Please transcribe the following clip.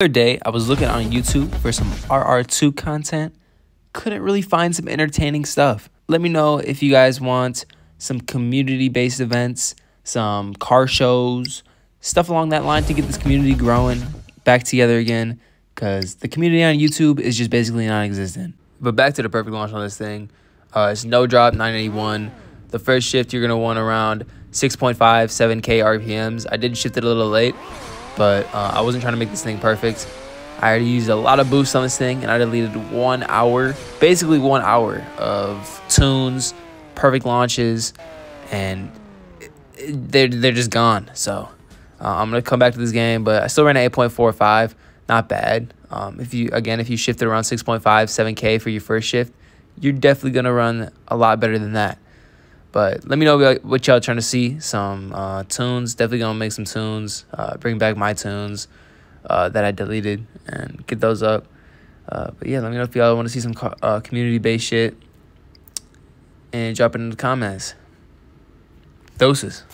other day, I was looking on YouTube for some RR2 content. Couldn't really find some entertaining stuff. Let me know if you guys want some community based events, some car shows, stuff along that line to get this community growing back together again. Because the community on YouTube is just basically non existent. But back to the perfect launch on this thing. Uh, it's no drop 981. The first shift, you're going to want around 6.5, 7K RPMs. I did shift it a little late but uh, I wasn't trying to make this thing perfect. I already used a lot of boosts on this thing, and I deleted one hour, basically one hour of tunes, perfect launches, and they're they're just gone. So uh, I'm gonna come back to this game, but I still ran at 8.45, not bad. Um, if you again, if you shifted around 6.5, 7K for your first shift, you're definitely gonna run a lot better than that. But let me know what y'all trying to see. Some uh, tunes. Definitely gonna make some tunes. Uh, bring back my tunes uh, that I deleted and get those up. Uh, but yeah, let me know if y'all want to see some uh, community based shit. And drop it in the comments. Doses.